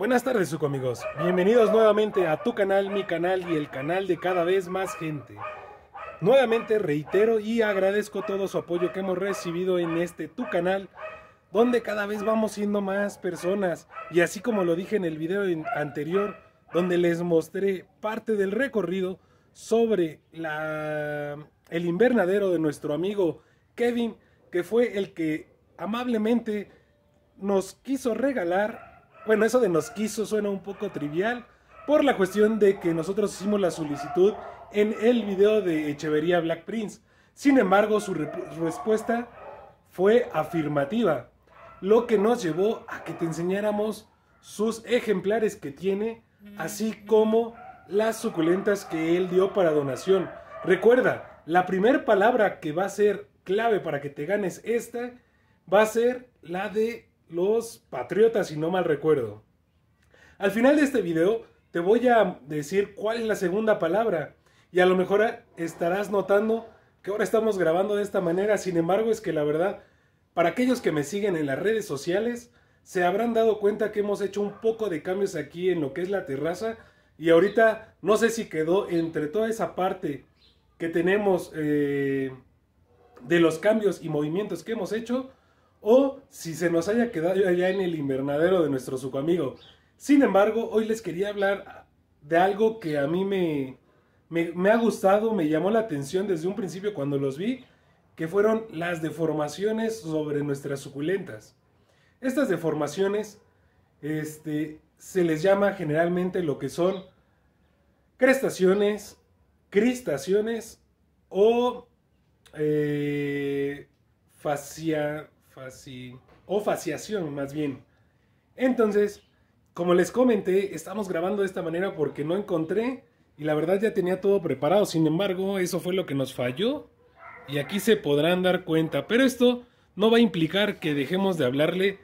Buenas tardes, suco amigos. Bienvenidos nuevamente a tu canal, mi canal y el canal de cada vez más gente. Nuevamente reitero y agradezco todo su apoyo que hemos recibido en este tu canal, donde cada vez vamos siendo más personas. Y así como lo dije en el video anterior, donde les mostré parte del recorrido sobre el invernadero de nuestro amigo Kevin, que fue el que amablemente nos quiso regalar, bueno, eso de nos quiso suena un poco trivial, por la cuestión de que nosotros hicimos la solicitud en el video de Echevería Black Prince. Sin embargo, su, respuesta fue afirmativa, lo que nos llevó a que te enseñáramos sus ejemplares que tiene, así como las suculentas que él dio para donación. Recuerda, la primera palabra que va a ser clave para que te ganes esta va a ser la de los patriotas, si no mal recuerdo. Al final de este video te voy a decir cuál es la segunda palabra y a lo mejor estarás notando que ahora estamos grabando de esta manera, sin embargo es que la verdad, para aquellos que me siguen en las redes sociales, se habrán dado cuenta que hemos hecho un poco de cambios aquí en lo que es la terraza y ahorita no sé si quedó entre toda esa parte que tenemos eh, de los cambios y movimientos que hemos hecho o si se nos haya quedado allá en el invernadero de nuestro amigo. Sin embargo, hoy les quería hablar de algo que a mí me, me, ha gustado, me llamó la atención desde un principio cuando los vi, que fueron las deformaciones sobre nuestras suculentas. Estas deformaciones este, se les llama generalmente lo que son crestaciones, cristaciones o eh, o faciación más bien. Entonces, como les comenté, estamos grabando de esta manera porque no encontré y la verdad ya tenía todo preparado. Sin embargo, eso fue lo que nos falló y aquí se podrán dar cuenta. Pero esto no va a implicar que dejemos de hablarle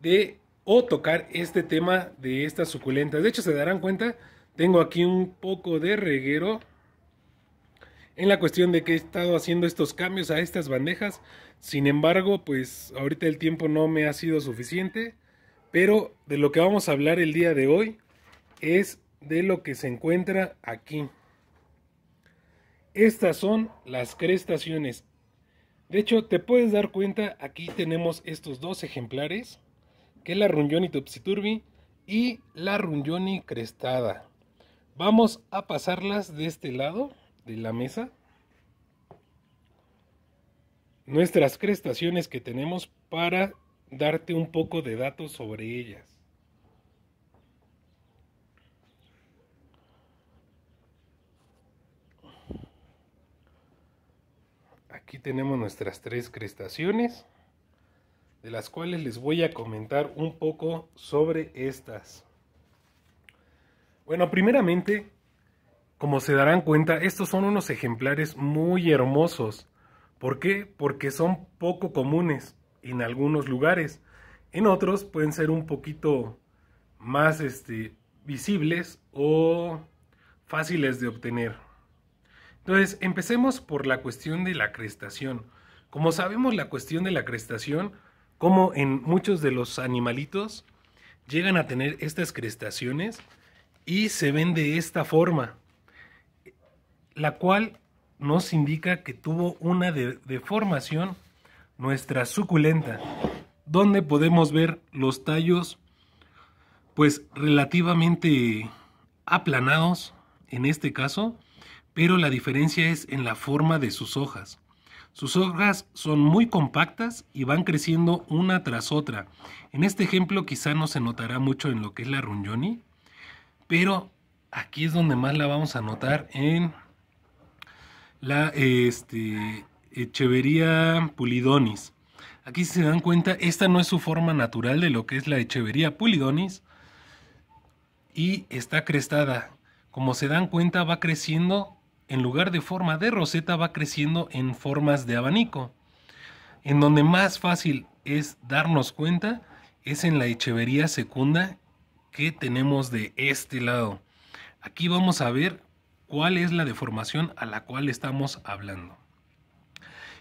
de o tocar este tema de estas suculentas. De hecho, se darán cuenta, tengo aquí un poco de reguero en la cuestión de que he estado haciendo estos cambios a estas bandejas. Sin embargo, pues ahorita el tiempo no me ha sido suficiente. Pero de lo que vamos a hablar el día de hoy es de lo que se encuentra aquí. Estas son las crestaciones. De hecho, te puedes dar cuenta, aquí tenemos estos dos ejemplares, que es la Rungioni Topsiturbi y la Rungioni Crestada. Vamos a pasarlas de este lado de la mesa nuestras crestaciones que tenemos para darte un poco de datos sobre ellas. Aquí tenemos nuestras tres crestaciones, de las cuales les voy a comentar un poco sobre estas. Bueno, primeramente, como se darán cuenta, estos son unos ejemplares muy hermosos. ¿Por qué? Porque son poco comunes en algunos lugares. En otros pueden ser un poquito más este, visibles o fáciles de obtener. Entonces, empecemos por la cuestión de la crestación. Como sabemos, la cuestión de la crestación, como en muchos de los animalitos, llegan a tener estas crestaciones y se ven de esta forma la cual nos indica que tuvo una deformación nuestra suculenta, donde podemos ver los tallos pues relativamente aplanados en este caso, pero la diferencia es en la forma de sus hojas. Sus hojas son muy compactas y van creciendo una tras otra. En este ejemplo quizá no se notará mucho en lo que es la runjoni, pero aquí es donde más la vamos a notar en la este, Echevería pulidonis. Aquí se dan cuenta, esta no es su forma natural de lo que es la Echevería pulidonis y está crestada. Como se dan cuenta, va creciendo, en lugar de forma de roseta, va creciendo en formas de abanico. En donde más fácil es darnos cuenta es en la Echevería secunda que tenemos de este lado. Aquí vamos a ver cuál es la deformación a la cual estamos hablando.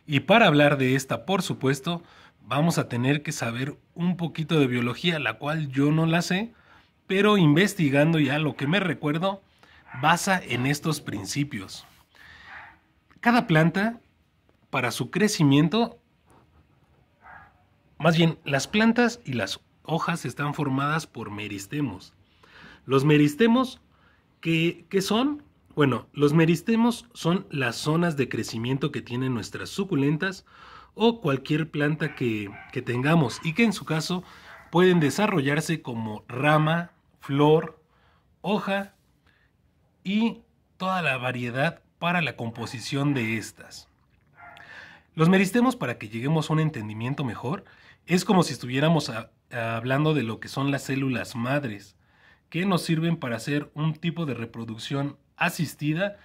Y para hablar de esta, por supuesto, vamos a tener que saber un poquito de biología, la cual yo no la sé, pero investigando ya lo que me recuerdo basa en estos principios. Cada planta, para su crecimiento, más bien, las plantas y las hojas están formadas por meristemos. Los meristemos, ¿qué, son? Bueno, los meristemos son las zonas de crecimiento que tienen nuestras suculentas o cualquier planta que, tengamos y que en su caso pueden desarrollarse como rama, flor, hoja y toda la variedad para la composición de estas. Los meristemos, para que lleguemos a un entendimiento mejor, es como si estuviéramos hablando de lo que son las células madres, que nos sirven para hacer un tipo de reproducción asistida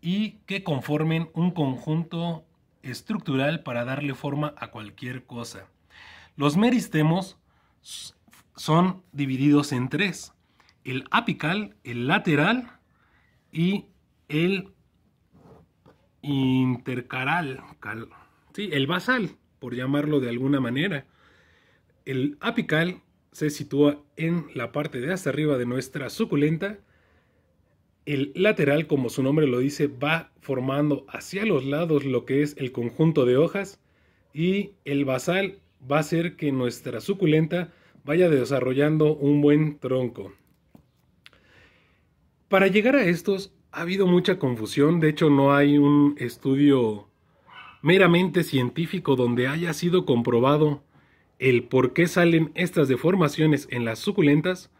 y que conformen un conjunto estructural para darle forma a cualquier cosa. Los meristemos son divididos en tres, el apical, el lateral y el intercaral, sí, el basal, por llamarlo de alguna manera. El apical se sitúa en la parte de hasta arriba de nuestra suculenta. El lateral, como su nombre lo dice, va formando hacia los lados lo que es el conjunto de hojas. Y el basal va a hacer que nuestra suculenta vaya desarrollando un buen tronco. Para llegar a estos ha habido mucha confusión, de hecho no hay un estudio meramente científico donde haya sido comprobado el por qué salen estas deformaciones en las suculentas,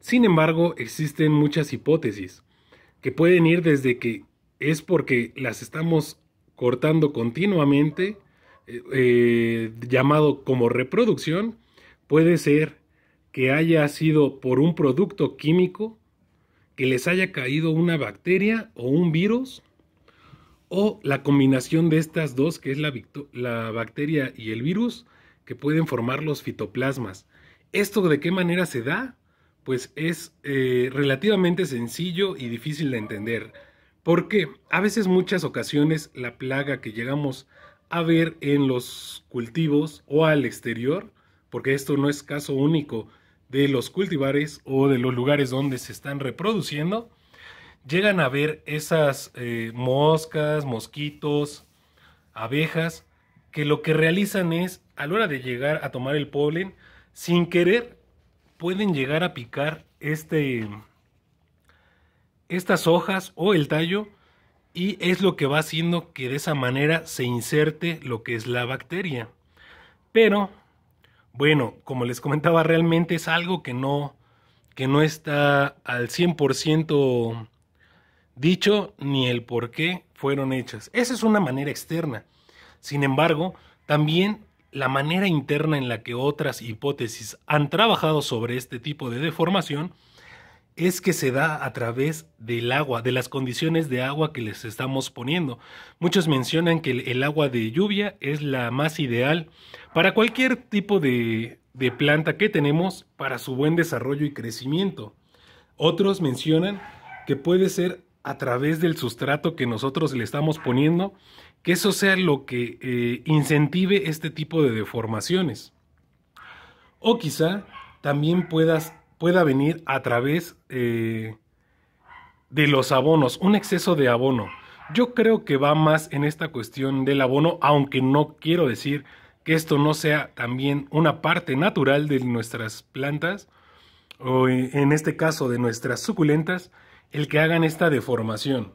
sin embargo existen muchas hipótesis, que pueden ir desde que es porque las estamos cortando continuamente, eh, eh, llamado como reproducción, puede ser que haya sido por un producto químico, que les haya caído una bacteria o un virus, o la combinación de estas dos, que es la, la bacteria y el virus, que pueden formar los fitoplasmas. ¿Esto de qué manera se da? Pues es eh, relativamente sencillo y difícil de entender. Porque a veces, muchas ocasiones, la plaga que llegamos a ver en los cultivos o al exterior, porque esto no es caso único de los cultivares o de los lugares donde se están reproduciendo, llegan a ver esas eh, moscas, mosquitos, abejas, que lo que realizan es a la hora de llegar a tomar el polen, sin querer, pueden llegar a picar este, estas hojas o el tallo y es lo que va haciendo que de esa manera se inserte lo que es la bacteria. Pero, bueno, como les comentaba, realmente es algo que no, que no está al 100% dicho ni el por qué fueron hechas. Esa es una manera externa. Sin embargo, también la manera interna en la que otras hipótesis han trabajado sobre este tipo de deformación es que se da a través del agua, de las condiciones de agua que les estamos poniendo. Muchos mencionan que el, agua de lluvia es la más ideal para cualquier tipo de, de planta que tenemos para su buen desarrollo y crecimiento. Otros mencionan que puede ser a través del sustrato que nosotros le estamos poniendo que eso sea lo que eh, incentive este tipo de deformaciones. O quizá también pueda venir a través eh, de los abonos, un exceso de abono. Yo creo que va más en esta cuestión del abono, aunque no quiero decir que esto no sea también una parte natural de nuestras plantas, o en este caso de nuestras suculentas, el que hagan esta deformación.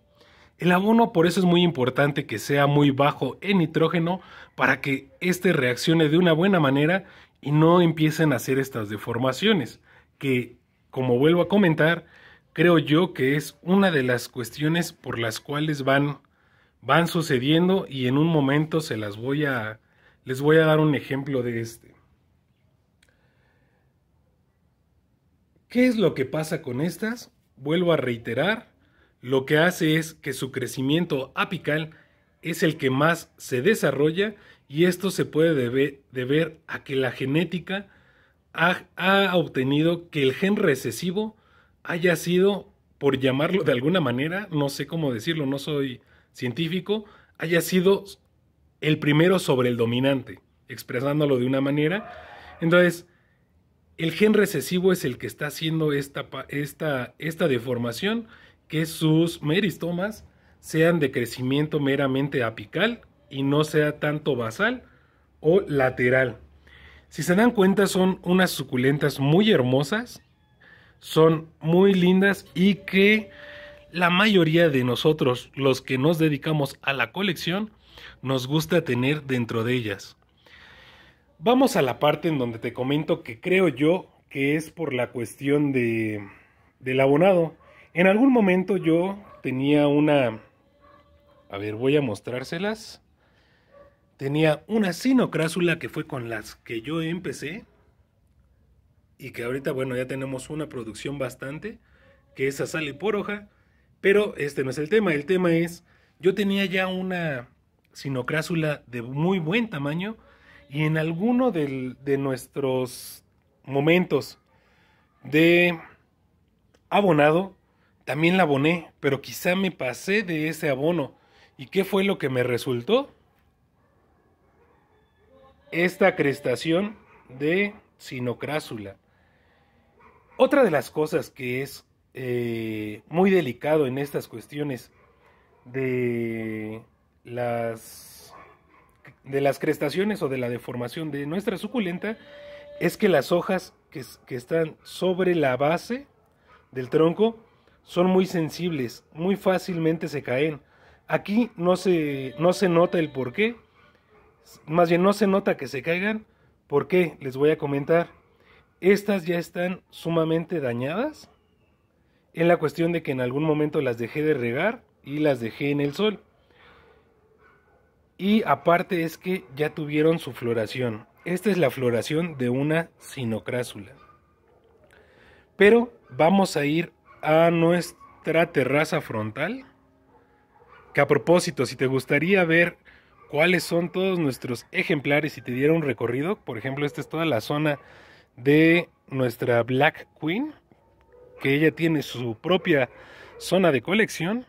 El abono por eso es muy importante que sea muy bajo en nitrógeno para que éste reaccione de una buena manera y no empiecen a hacer estas deformaciones, que como vuelvo a comentar, creo yo que es una de las cuestiones por las cuales van van sucediendo y en un momento se las voy a les voy a dar un ejemplo de este. ¿Qué es lo que pasa con estas? Vuelvo a reiterar, lo que hace es que su crecimiento apical es el que más se desarrolla y esto se puede deber, a que la genética ha, obtenido que el gen recesivo haya sido, por llamarlo de alguna manera, no sé cómo decirlo, no soy científico, haya sido el primero sobre el dominante, expresándolo de una manera. Entonces, el gen recesivo es el que está haciendo esta deformación, que sus meristomas sean de crecimiento meramente apical y no sea tanto basal o lateral. Si se dan cuenta son unas suculentas muy hermosas, son muy lindas y que la mayoría de nosotros, los que nos dedicamos a la colección, nos gusta tener dentro de ellas. Vamos a la parte en donde te comento que creo yo que es por la cuestión de, del abonado. En algún momento yo tenía una... A ver, voy a mostrárselas. Tenía una sinocrásula que fue con las que yo empecé. Y que ahorita, bueno, ya tenemos una producción bastante. Que esa sale por hoja. Pero este no es el tema. El tema es, yo tenía ya una sinocrásula de muy buen tamaño. Y en alguno de nuestros momentos de abonado, también la aboné, pero quizá me pasé de ese abono. ¿Y qué fue lo que me resultó? Esta crestación de sinocrásula. Otra de las cosas que es eh, muy delicado en estas cuestiones de las de las crestaciones o de la deformación de nuestra suculenta es que las hojas que, están sobre la base del tronco son muy sensibles, muy fácilmente se caen. Aquí no se, no se nota el por qué, más bien no se nota que se caigan. ¿Por qué? Les voy a comentar. Estas ya están sumamente dañadas en la cuestión de que en algún momento las dejé de regar y las dejé en el sol. Y aparte es que ya tuvieron su floración. Esta es la floración de una sinocrásula. Pero vamos a ir a nuestra terraza frontal. Que a propósito, si te gustaría ver cuáles son todos nuestros ejemplares y te diera un recorrido, por ejemplo, esta es toda la zona de nuestra Black Queen, que ella tiene su propia zona de colección.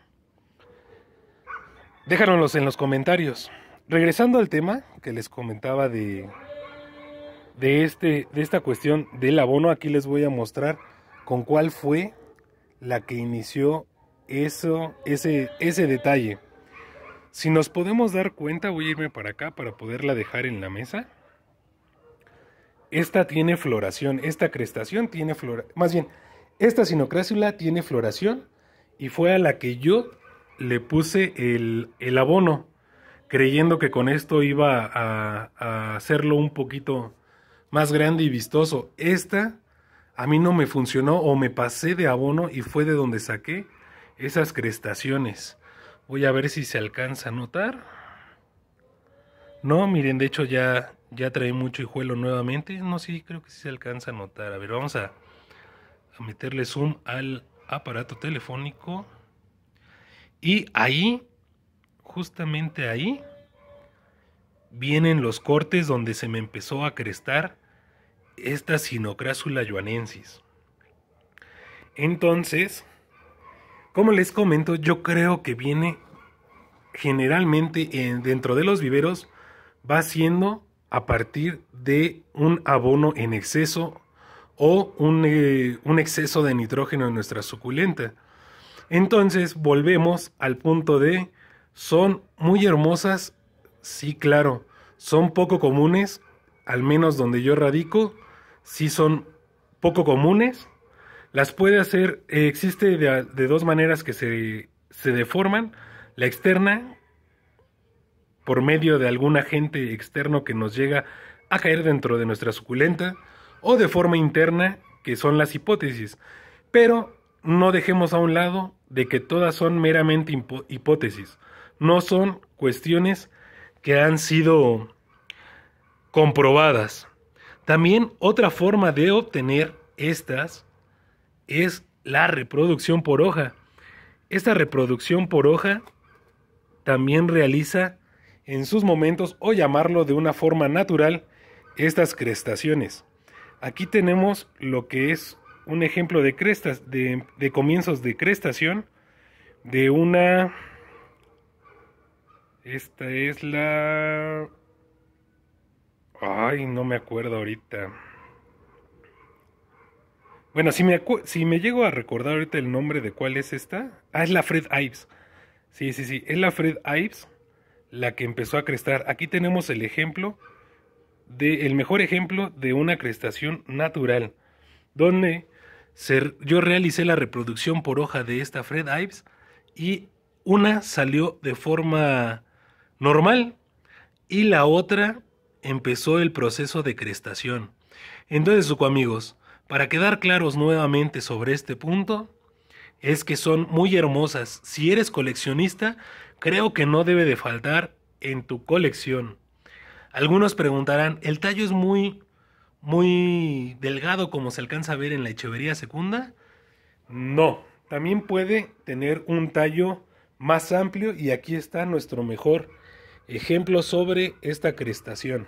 Déjanoslos en los comentarios. Regresando al tema que les comentaba de de, este, de esta cuestión del abono, aquí les voy a mostrar con cuál fue la que inició eso, ese, ese detalle. Si nos podemos dar cuenta, voy a irme para acá para poderla dejar en la mesa. Esta tiene floración, esta crestación tiene floración, más bien, esta sinocrásula tiene floración y fue a la que yo le puse el, el abono, creyendo que con esto iba a, a hacerlo un poquito más grande y vistoso. Esta a mí no me funcionó o me pasé de abono y fue de donde saqué esas crestaciones. Voy a ver si se alcanza a notar. No, miren, de hecho ya, ya trae mucho hijuelo nuevamente. No, sí, creo que sí se alcanza a notar. A ver, vamos a, a meterle zoom al aparato telefónico. Y ahí, justamente ahí, vienen los cortes donde se me empezó a crestar esta sinocrásula joanensis. Entonces, como les comento, yo creo que viene generalmente dentro de los viveros, va siendo a partir de un abono en exceso o un, eh, un exceso de nitrógeno en nuestra suculenta. Entonces volvemos al punto de, son muy hermosas, sí, claro, son poco comunes, al menos donde yo radico, sí son poco comunes. Las puede hacer, eh, existe de, dos maneras que se, se deforman. La externa, por medio de algún agente externo que nos llega a caer dentro de nuestra suculenta, o de forma interna, que son las hipótesis. Pero no dejemos a un lado de que todas son meramente hipótesis, no son cuestiones que han sido comprobadas. También otra forma de obtener estas es la reproducción por hoja. Esta reproducción por hoja también realiza en sus momentos, o llamarlo de una forma natural, estas crestaciones. Aquí tenemos lo que es un ejemplo de crestas, de, de comienzos de crestación de una esta es la... Ay, no me acuerdo ahorita. Bueno, si me, si me llego a recordar ahorita el nombre de cuál es esta. Ah, es la Fred Ives. Sí, sí, sí. Es la Fred Ives la que empezó a crestar. Aquí tenemos el ejemplo de, el mejor ejemplo de una crestación natural. Donde yo realicé la reproducción por hoja de esta Fred Ives y una salió de forma normal y la otra empezó el proceso de crestación. Entonces, amigos, para quedar claros nuevamente sobre este punto, es que son muy hermosas. Si eres coleccionista, creo que no debe de faltar en tu colección. Algunos preguntarán, ¿el tallo es muy muy delgado como se alcanza a ver en la Echevería Segunda? No, también puede tener un tallo más amplio y aquí está nuestro mejor ejemplo sobre esta crestación.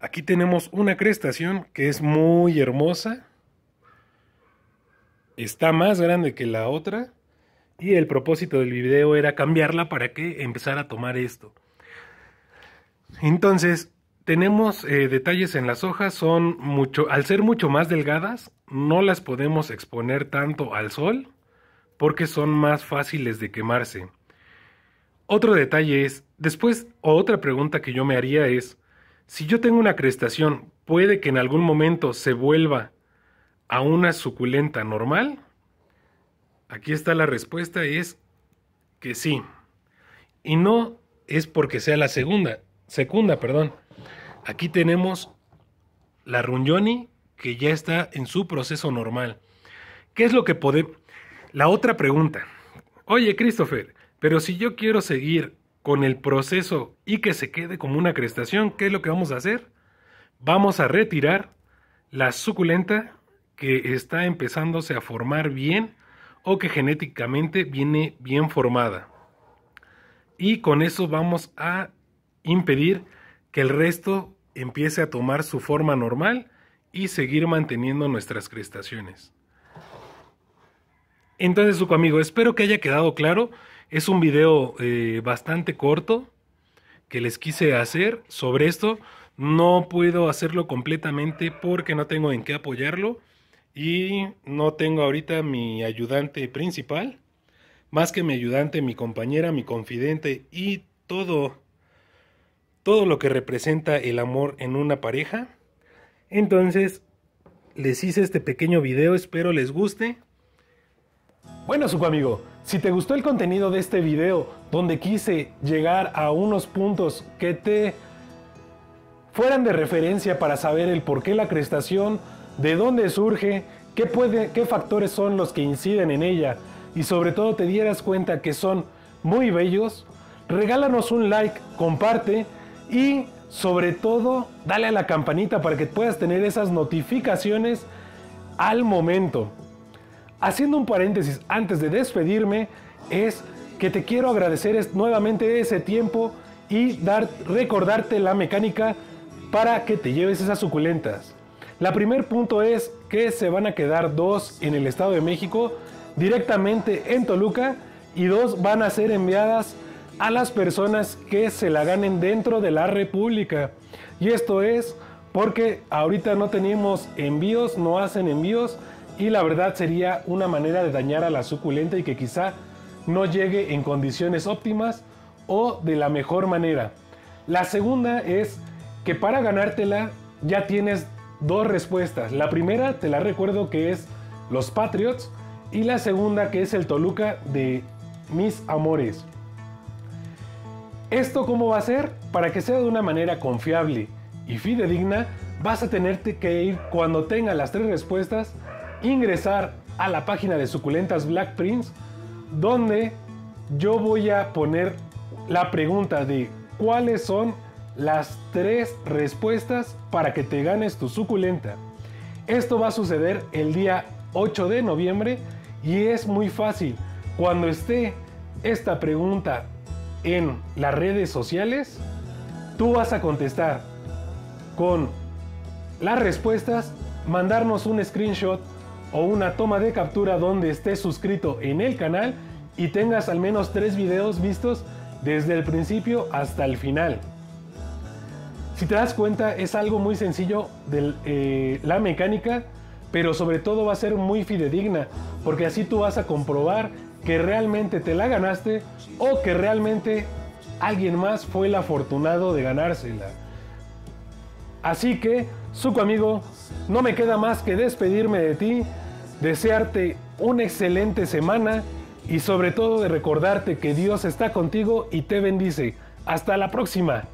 Aquí tenemos una crestación que es muy hermosa. Está más grande que la otra. Y el propósito del video era cambiarla para que empezara a tomar esto. Entonces, tenemos eh, detalles en las hojas, son mucho, al ser mucho más delgadas, no las podemos exponer tanto al sol porque son más fáciles de quemarse. Otro detalle es, después, otra pregunta que yo me haría es, si yo tengo una crestación, ¿puede que en algún momento se vuelva a una suculenta normal? Aquí está la respuesta, es que sí. Y no es porque sea la segunda, segunda, perdón. Aquí tenemos la Runyoni que ya está en su proceso normal. ¿Qué es lo que podemos... La otra pregunta. Oye, Christopher, pero si yo quiero seguir con el proceso y que se quede como una crestación, ¿qué es lo que vamos a hacer? Vamos a retirar la suculenta que está empezándose a formar bien o que genéticamente viene bien formada. Y con eso vamos a impedir que el resto empiece a tomar su forma normal y seguir manteniendo nuestras crestaciones. Entonces, su amigo, espero que haya quedado claro. Es un video eh, bastante corto que les quise hacer sobre esto. No puedo hacerlo completamente porque no tengo en qué apoyarlo y no tengo ahorita mi ayudante principal. Más que mi ayudante, mi compañera, mi confidente y todo todo lo que representa el amor en una pareja. Entonces, les hice este pequeño video, espero les guste. Bueno, su amigo, si te gustó el contenido de este video, donde quise llegar a unos puntos que te fueran de referencia para saber el por qué la crestación, de dónde surge, qué, qué factores son los que inciden en ella y sobre todo te dieras cuenta que son muy bellos, regálanos un like, comparte y sobre todo, dale a la campanita para que puedas tener esas notificaciones al momento. Haciendo un paréntesis antes de despedirme, es que te quiero agradecer nuevamente ese tiempo y dar, recordarte la mecánica para que te lleves esas suculentas. La primer punto es que se van a quedar dos en el Estado de México directamente en Toluca y dos van a ser enviadas a las personas que se la ganen dentro de la República. Y esto es porque ahorita no tenemos envíos, no hacen envíos y la verdad sería una manera de dañar a la suculenta y que quizá no llegue en condiciones óptimas o de la mejor manera. La segunda es que para ganártela ya tienes dos respuestas. La primera te la recuerdo que es los Patriots y la segunda que es el Toluca de mis amores. ¿Esto cómo va a ser? Para que sea de una manera confiable y fidedigna, vas a tenerte que ir cuando tenga las tres respuestas, ingresar a la página de Suculentas Black Prince, donde yo voy a poner la pregunta de cuáles son las tres respuestas para que te ganes tu suculenta. Esto va a suceder el día 8 de noviembre y es muy fácil. Cuando esté esta pregunta en las redes sociales, tú vas a contestar con las respuestas, mandarnos un screenshot o una toma de captura donde estés suscrito en el canal y tengas al menos tres videos vistos desde el principio hasta el final. Si te das cuenta, es algo muy sencillo de eh, la mecánica. pero sobre todo va a ser muy fidedigna, porque así tú vas a comprobar que realmente te la ganaste o que realmente alguien más fue el afortunado de ganársela. Así que, Suco amigo, no me queda más que despedirme de ti, desearte una excelente semana y sobre todo de recordarte que Dios está contigo y te bendice. Hasta la próxima.